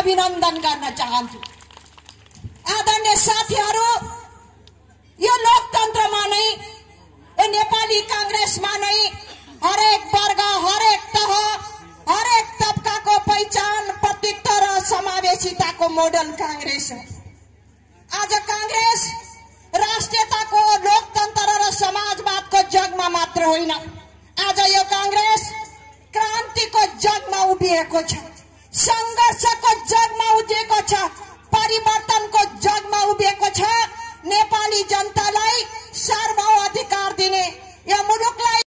अभिनन्दन गर्न चाहन्छु आदरणीय साथीहरू, यो लोकतन्त्रमा नै, यो नेपाली काङ्ग्रेसमा नै हरेक वर्ग, हरेक तह, हरेक तबकाको पहिचान प्रतित्व र समावेशिताको मोडल काङ्ग्रेस हो। आज काङ्ग्रेस राष्ट्रियताको, लोकतन्त्र र समाजवादको जगमा मात्र होइन। आज यो काङ्ग्रेस क्रान्तिको जगमा उभिएको छ। सङ्घर्षको को उभिएको